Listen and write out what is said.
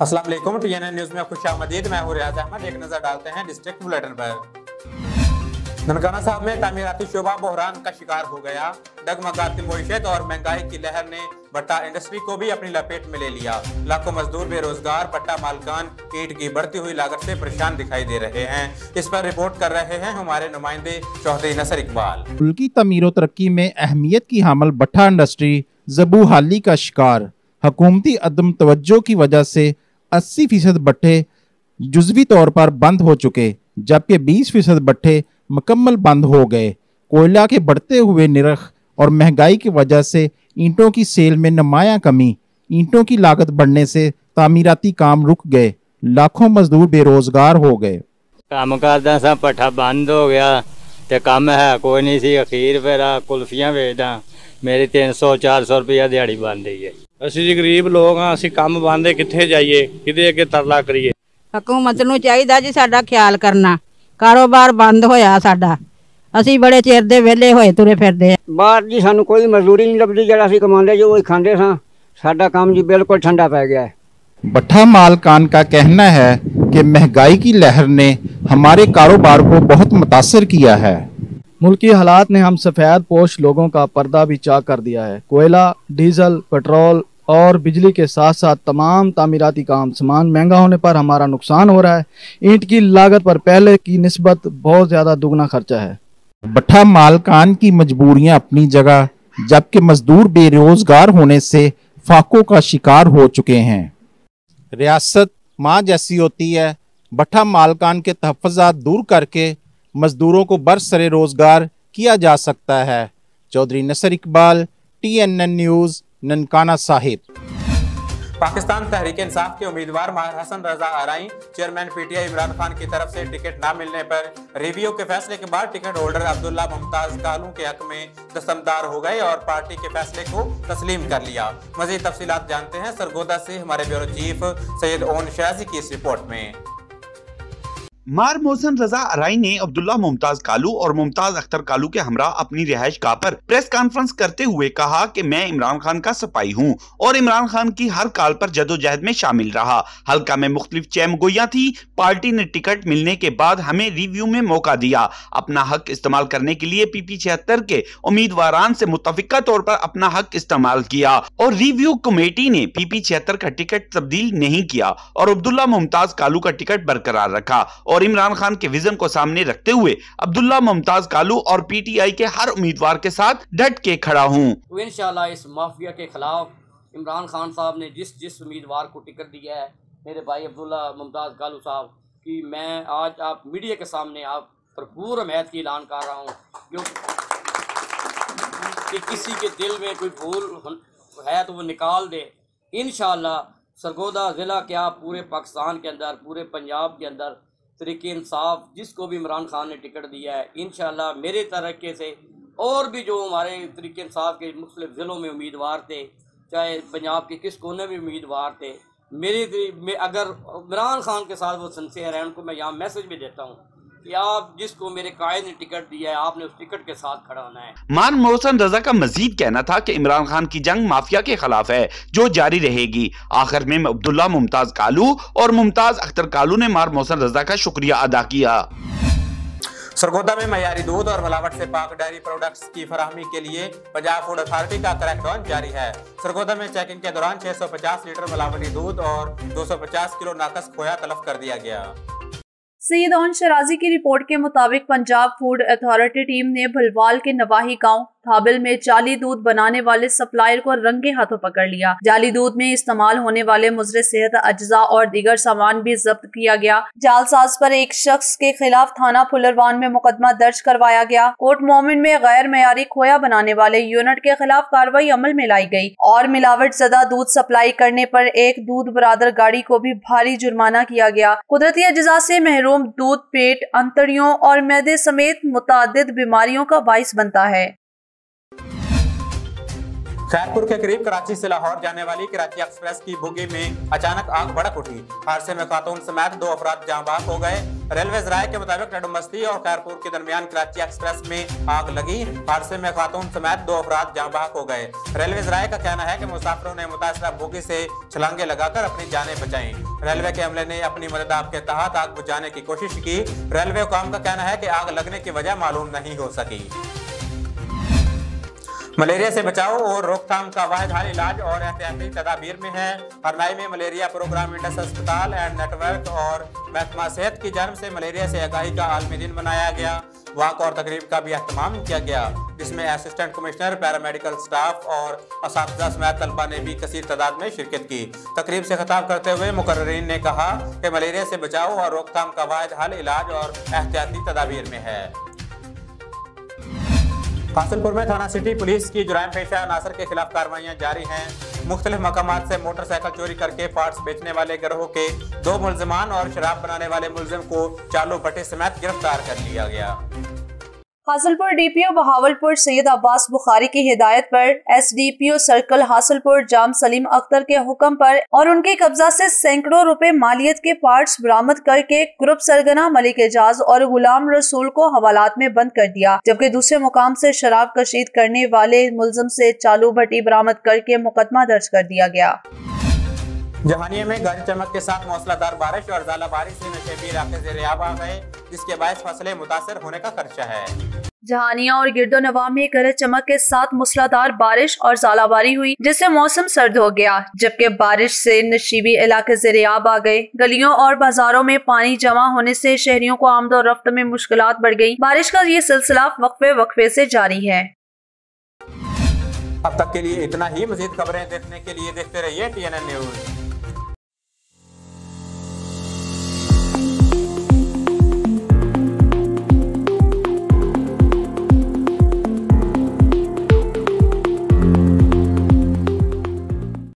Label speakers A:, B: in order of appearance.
A: अस्सलाम वालेकुम TNN news में खुश आमदीद मैं हूँ रियाज अहमद। एक नज़र डालते हैं डिस्ट्रिक्ट बुलेटिन पर। ननकाना साहब में तामीराती शोबा बहरान का शिकार हो गया। डगमगाती मीशत और महँगाई की लहर ने भट्टा इंडस्ट्री को भी अपनी लपेट में ले लिया। लाखों मजदूर बेरोजगार, भट्टा मालकान ईट की बढ़ती हुई लागत से परेशान दिखाई दे रहे हैं। इस पर रिपोर्ट कर रहे हैं हमारे नुमाइंदे चौधरी नसर इकबाल।
B: मुल्की तमीर तरक्की में अहमियत की हामल भट्टा इंडस्ट्री जबू हाली का शिकार। हकूमती अदम तवज्जो की वजह से अस्सी फ़ीसद बट्ठे जुजवी तौर पर बंद हो चुके, जबकि बीस फ़ीसद बट्ठे मकम्मल बंद हो गए। कोयला के बढ़ते हुए निरख और महँगाई की वजह से ईंटों की सेल में नमाया कमी, ईंटों की लागत बढ़ने से तामीराती काम रुक गए, लाखों मजदूर बेरोजगार हो गए।
C: काम करदा सा पट्ठा बंद हो गया तो कम है, कोई नहीं सी, अखीर फिर कुल्फियाँ बेचदा, मेरी तीन सौ, चार सौ रुपया दिहाड़ी बन रही है
D: ਅਸੀਂ ਜੀ ਗਰੀਬ ਲੋਕ ਹਾਂ ਅਸੀਂ ਕੰਮ ਬੰਦੇ ਕਿੱਥੇ ਜਾਈਏ ਕਿਹਦੇ ਅੱਗੇ ਤਰਲਾ ਕਰੀਏ
E: ਹਕੂਮਤ ਨੂੰ ਚਾਹੀਦਾ ਜੀ ਸਾਡਾ ਖਿਆਲ ਕਰਨਾ ਕਾਰੋਬਾਰ ਬੰਦ ਹੋਇਆ ਸਾਡਾ ਅਸੀਂ ਬੜੇ ਚਿਰ ਦੇ ਵਿਹਲੇ ਹੋਏ ਤੁਰੇ ਫਿਰਦੇ ਆ
F: ਬਾਹਰ ਜੀ ਸਾਨੂੰ ਕੋਈ ਮਜ਼ਦੂਰੀ ਨਹੀਂ ਲੱਭਦੀ ਜਿਹੜਾ ਅਸੀਂ ਕਮਾਉਂਦੇ ਜੋ ਉਹ ਖਾਂਦੇ ਸਾਂ ਸਾਡਾ ਕੰਮ ਜੀ ਬਿਲਕੁਲ ਠੰਡਾ ਪੈ ਗਿਆ ਹੈ
B: भट्टा मालकान का कहना है कि महंगाई की लहर ने हमारे कारोबार को बहुत मुतासर किया है
G: मुल्की हालात ने हम सफ़ेद पोश लोगों का पर्दा भी चाक कर दिया है कोयला डीजल पेट्रोल और बिजली के साथ साथ तमाम तामीराती काम सामान महँगा होने पर हमारा नुकसान हो रहा है। ईंट की लागत पर पहले की नस्बत बहुत ज़्यादा दुगना खर्चा है।
B: भट्टा मालकान की मजबूरियाँ अपनी जगह, जबकि मजदूर बेरोजगार होने से फाकों का शिकार हो चुके हैं। रियासत माँ जैसी होती है। भट्टा मालकान के तहफ़ात दूर करके मजदूरों को बरसरे रोज़गार किया जा सकता है। Chaudhry Nasar Iqbal T N N news Nankana Sahib.
A: Pakistan Tehreek Insaf के उम्मीदवार हसन रजा आरई, चेयरमैन पीटीआई इमरान खान की तरफ़ से टिकट न मिलने पर रिव्यू के फैसले के बाद टिकट होल्डर अब्दुल्ला मुमताज़ कालू के हक में दस्तमदार हो गए और पार्टी के फैसले को तस्लीम कर लिया। मजीद तफसीत जानते हैं। सरगोदा से हमारे ब्यूरो चीफ सैयद ओन शाजी की इस रिपोर्ट में।
H: मार मोहसन रजा अराई ने अब्दुल्ला मुमताज़ कालू और मुमताज़ अख्तर कालू के हमरा अपनी रिहाइश गाह पर प्रेस कॉन्फ्रेंस करते हुए कहा कि मैं इमरान खान का सपाई हूँ और इमरान खान की हर काल पर जदोजहद में शामिल रहा। हल्का में मुख्तलिफ़ चैमगोया थी। पार्टी ने टिकट मिलने के बाद हमें रिव्यू में मौका दिया। अपना हक इस्तेमाल करने के लिए पी पी छिहत्तर के उम्मीदवार से मुतफिका तौर पर अपना हक इस्तेमाल किया और रिव्यू कमेटी ने पी पी छिहत्तर का टिकट तब्दील नहीं किया और अब्दुल्ला मुमताज़ कालू का टिकट बरकरार रखा और इमरान खान के विजन को सामने रखते हुए अब्दुल्ला, मुमताज़, कालू और पीटीआई के हर उम्मीदवार के साथ डट के खड़ा हूँ।
I: तो इंशाल्लाह इस माफिया के खिलाफ इमरान खान साहब ने जिस जिस उम्मीदवार को टिकट दिया है, मेरे भाई अब्दुल्ला, मुमताज़, कालू साहब, कि मैं आज आप मीडिया के सामने आप भरपूर हमायत की ऐलान कर रहा हूँ कि किसी के दिल में कोई भूल है तो वो निकाल दे। इन सरगोदा ज़िला क्या पूरे पाकिस्तान के अंदर, पूरे पंजाब के अंदर तरीके इंसाफ जिसको भी इमरान खान ने टिकट दिया है इन मेरे तरीके से और भी जो हमारे तरीके इंसाफ के मुख्तु ज़िलों में उम्मीदवार थे, चाहे पंजाब के किस कोने में उम्मीदवार थे, मेरे में अगर इमरान खान के साथ वो सनसेयर हैं, उनको मैं यहाँ मैसेज भी देता हूँ। कि आप जिसको मेरे कायद ने टिकट दिया है आपने उस टिकट के साथ खड़ा होना है।
H: मान मोहसन रजा का मजीद कहना था कि इमरान खान की जंग माफिया के खिलाफ है जो जारी रहेगी। आखिर में अब्दुल्ला मुमताज़ कालू और मुमताज़ अख्तर कालू ने मार मोहसन रजा का शुक्रिया अदा किया।
A: सरगोदा में मयारी दूध और मिलावट से पाक डेयरी प्रोडक्ट्स की फराहमी के लिए पंजाब फ़ूड अथॉरिटी का क्रैकडाउन जारी है। सरगोदा में चेकिंग के दौरान 650 लीटर मिलावटी दूध और 250 किलो नाकस खोया तलब कर दिया गया।
J: सईद ऑन शराजी की रिपोर्ट के मुताबिक पंजाब फ़ूड अथॉरिटी टीम ने भलवाल के नवाही गाँव थाबिल में जाली दूध बनाने वाले सप्लायर को रंगे हाथों पकड़ लिया। जाली दूध में इस्तेमाल होने वाले मुजर सेहत अज्जा और दीगर सामान भी जब्त किया गया। जालसाज पर एक शख्स के खिलाफ थाना फुलरवान में मुकदमा दर्ज करवाया गया। कोर्ट मोमिन में गैर मैारी खोया बनाने वाले यूनिट के खिलाफ कार्रवाई अमल में लाई गई और मिलावट जदा दूध सप्लाई करने पर एक दूध बरादर गाड़ी को भी भारी जुर्माना किया गया। कुदरती अज्जा से महरूम दूध, पेट, अंतड़ियों और मैदे समेत मुतद बीमारियों का बाइस बनता है।
A: खैरपुर के करीब कराची से लाहौर जाने वाली कराची एक्सप्रेस की बोगी में अचानक आग भड़क उठी। हादसे में खातून समेत दो अफराद जहाँ हो गए। रेलवे जराये के मुताबिक नडुमस्ती और खैरपुर के दरमियान कराची एक्सप्रेस में आग लगी। हादसे में खातून समेत दो अफराद जहाँ बाग हो गए। रेलवे जराये का कहना है कि मुसाफिरों ने मुतासरा बोगी से छलांगे लगाकर अपनी जानें बचाई। रेलवे के अमले ने अपनी मदद आपके तहत आग बुझाने की कोशिश की। रेलवे हुकाम का कहना है कि आग लगने की वजह मालूम नहीं हो सकी। मलेरिया से बचाव और रोकथाम का वाहिद हाल इलाज और एहतियाती तदाबीर में है। हरनाई में मलेरिया प्रोग्राम, इंडस अस्पताल एंड नेटवर्क और महकमा सेहत की जन्म से मलेरिया से आगाही का आलमी दिन मनाया गया। वाक और तकरीब का भी अहतमाम किया गया। जिसमें असिस्टेंट कमिश्नर, पैरामेडिकल स्टाफ और इस समेत तलबा ने भी कसीर तादाद में शिरकत की। तकरीब से खताब करते हुए मुकर्रीन ने कहा कि मलेरिया से बचाव और रोकथाम का वाहिद हल इलाज और एहतियाती तदाबीर में है। हासिलपुर में थाना सिटी पुलिस की जुराम पेशा नासर के खिलाफ कार्रवाइयाँ जारी हैं। मुख्तलिफ़ मकाम से मोटरसाइकिल चोरी करके पार्ट्स बेचने वाले गिरोह के दो मुलजमान और शराब बनाने वाले मुलजिम को चालू भट्टे समेत गिरफ़्तार कर लिया गया।
J: हासिलपुर डीपीओ बहावलपुर सैयद अब्बास बुखारी की हिदायत पर एसडीपीओ सर्कल हासिलपुर जाम सलीम अख्तर के हुक्म पर और उनके कब्जा से सैकड़ों रुपए मालियत के पार्ट्स बरामद करके ग्रुप सरगना मलिक एजाज और गुलाम रसूल को हवालात में बंद कर दिया, जबकि दूसरे मुकाम से शराब कशीद करने वाले मुलजम से चालू भट्टी बरामद करके मुकदमा दर्ज कर दिया गया।
A: जहानिया में गरज चमक के साथ मौसलाधार बारिश और ज़्यादा बारिश से नशेबी इलाके जेरियाब आ गए जिसके बायस फ़सलें मुतासर होने का खर्चा है।
J: जहानिया और गिरदो नवा में गरज चमक के साथ मूसलाधार बारिश और जालाबारी हुई जिससे मौसम सर्द हो गया जबकि बारिश से नशीबी इलाके जेरियाब आ गए। गलियों और बाजारों में पानी जमा होने से शहरियों को आमदो रफ्त में मुश्किल बढ़ गई बारिश का ये सिलसिला वक्फे वक्फे से जारी है।
A: अब तक के लिए इतना ही। मजीद खबरें देखने के लिए देखते रहिए टी एन एन न्यूज़